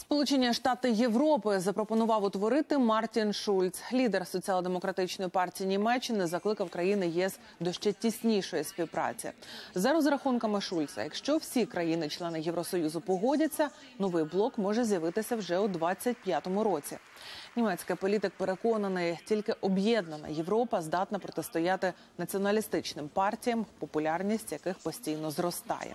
Сполучені Штати Європи запропонував утворити Мартін Шульц. Лідер соціал-демократичної партії Німеччини закликав країни єС до ще тіснішої співпраці. За розрахунками Шульца, якщо всі країни-члени Євросоюзу погодяться, новий блок може з'явитися вже у 25-му році. Німецький політик переконаний, тільки об'єднана Європа здатна протистояти націоналістичним партіям, популярність яких постійно зростає.